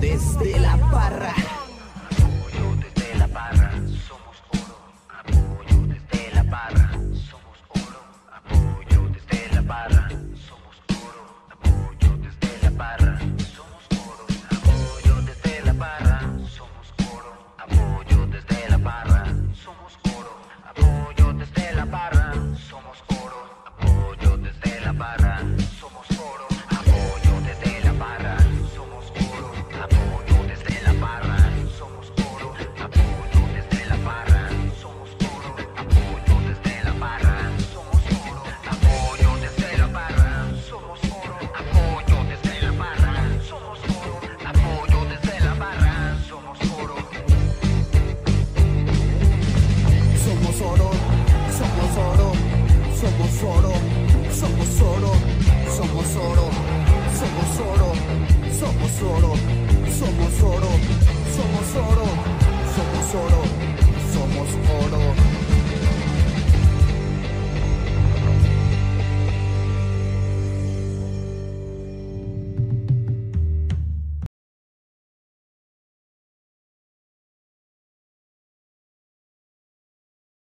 desde la parra. Apoyo desde la barra, somos oro. Apoyo desde la barra, somos oro. Apoyo desde la barra, somos oro. Apoyo desde la barra, somos oro. Apoyo desde la barra, somos oro. Apoyo desde la barra, somos oro. Apoyo desde la barra, somos oro. Apoyo desde la barra, tesoro, somos oro.